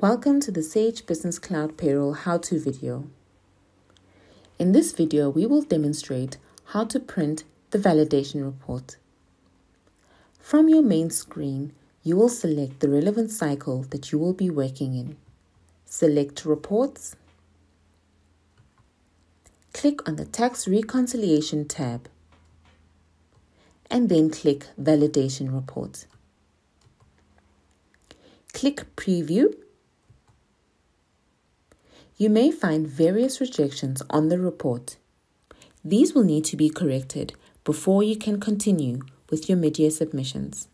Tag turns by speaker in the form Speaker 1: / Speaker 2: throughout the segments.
Speaker 1: Welcome to the Sage Business Cloud Payroll how-to video. In this video, we will demonstrate how to print the validation report. From your main screen, you will select the relevant cycle that you will be working in. Select Reports. Click on the Tax Reconciliation tab and then click Validation Report. Click Preview you may find various rejections on the report. These will need to be corrected before you can continue with your mid-year submissions.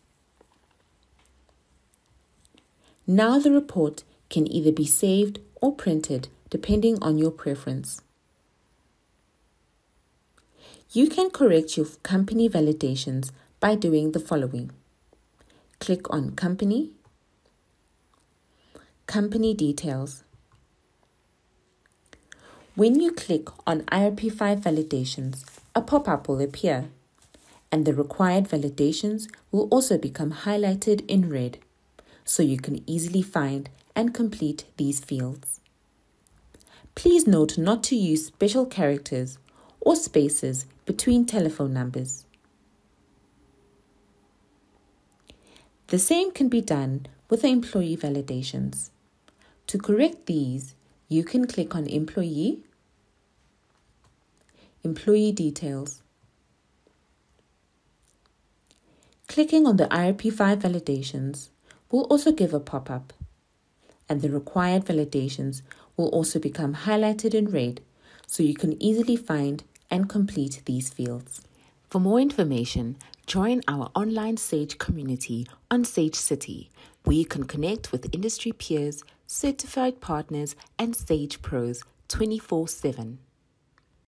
Speaker 1: Now the report can either be saved or printed depending on your preference. You can correct your company validations by doing the following. Click on Company, Company Details, when you click on IRP5 validations, a pop-up will appear, and the required validations will also become highlighted in red, so you can easily find and complete these fields. Please note not to use special characters or spaces between telephone numbers. The same can be done with the employee validations. To correct these, you can click on Employee, Employee Details. Clicking on the IRP5 validations will also give a pop-up, and the required validations will also become highlighted in red so you can easily find and complete these fields. For more information, join our online Sage community on Sage City, where you can connect with industry peers, certified partners, and Sage pros 24 7.